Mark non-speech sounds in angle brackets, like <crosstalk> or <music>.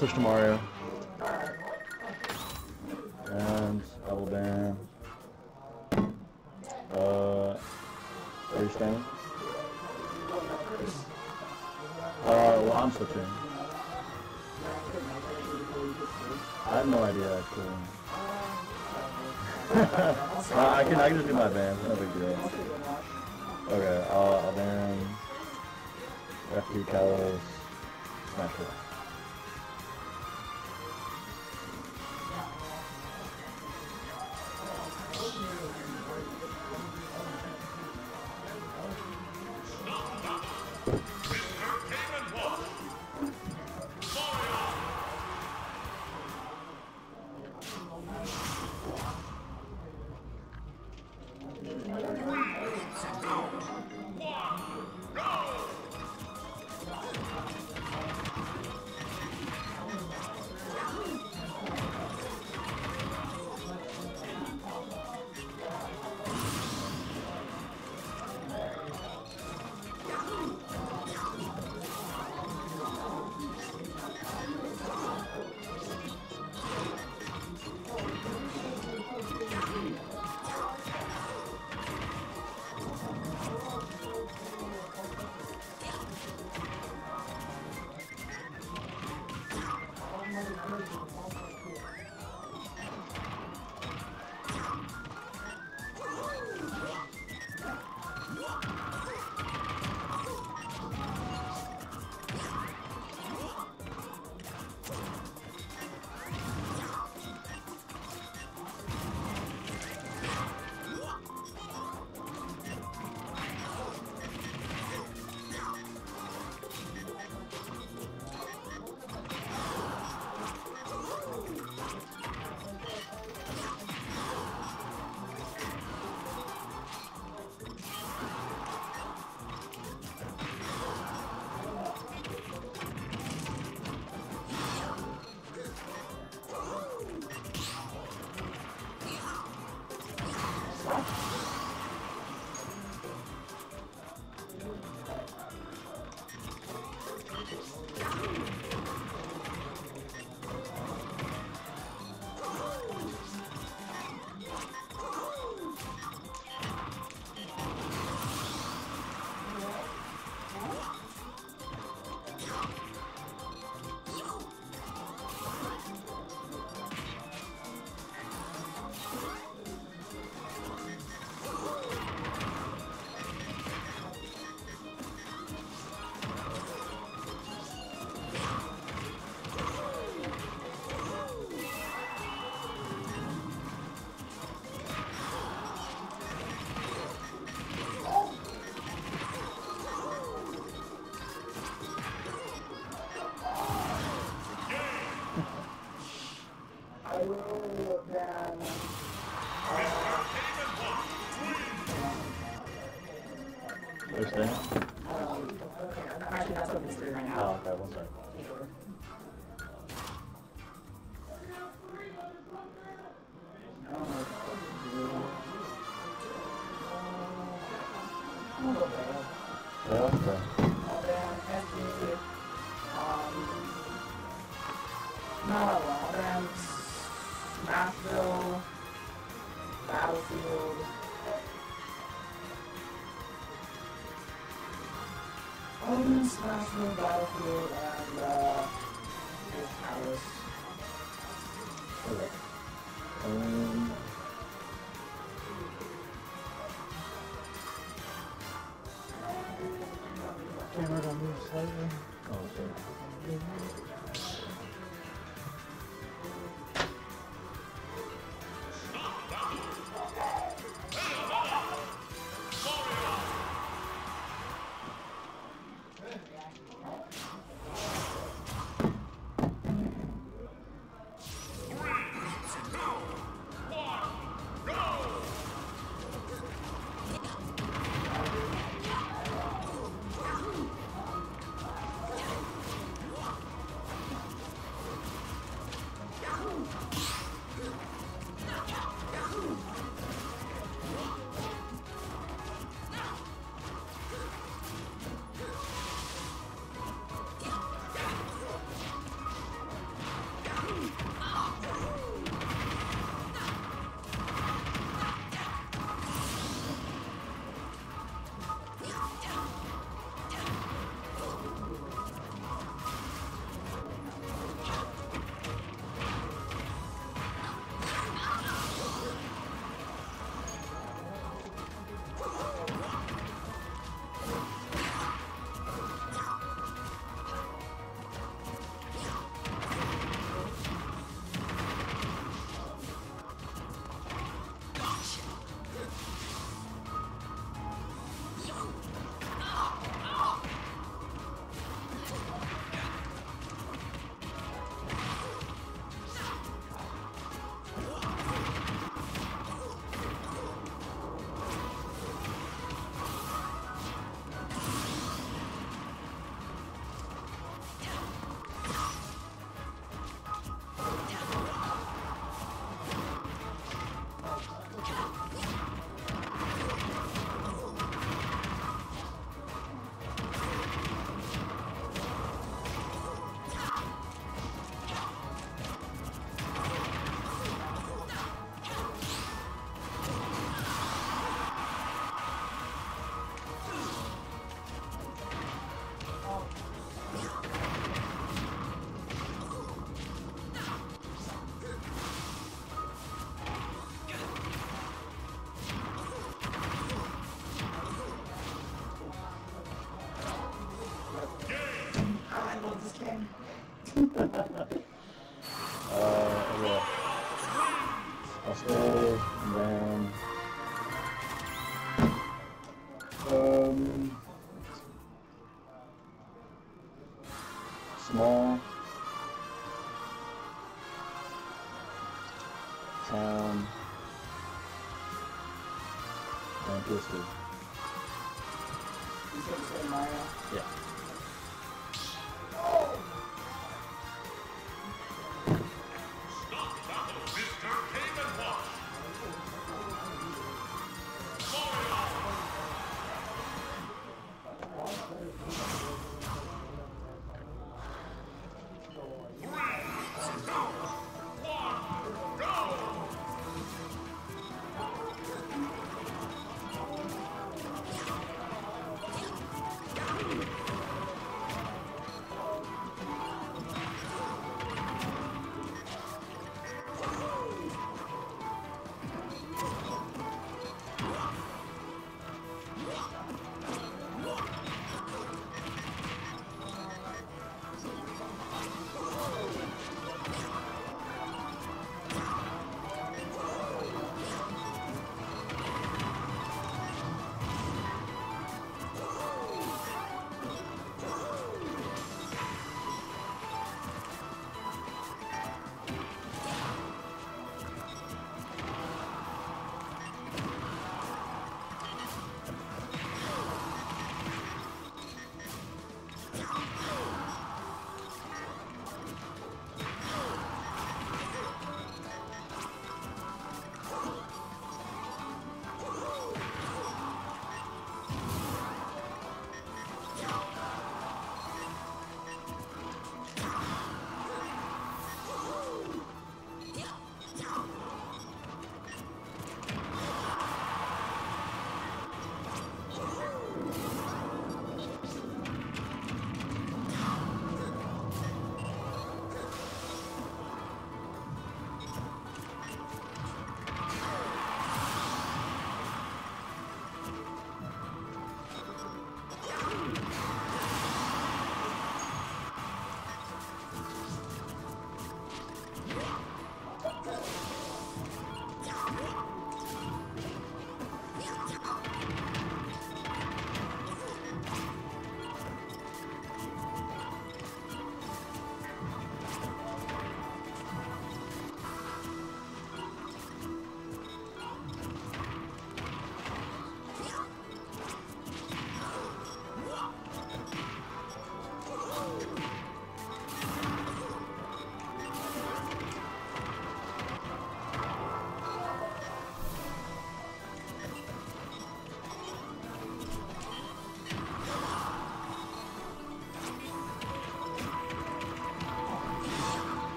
switch to Mario. And I will ban. Uh. Are you staying? Uh, well, I'm switching. I have no idea, actually. <laughs> uh, I can I can just do my ban. No big deal. Okay, I'll, I'll ban FP Kalos Smash it. Okay. Not a lot. Then Smashville, Battlefield. Odin, Smashville, Battlefield, and uh, Palace. Okay. Um, Small. Um, Town. And twisted. You said you said Mario. Yeah.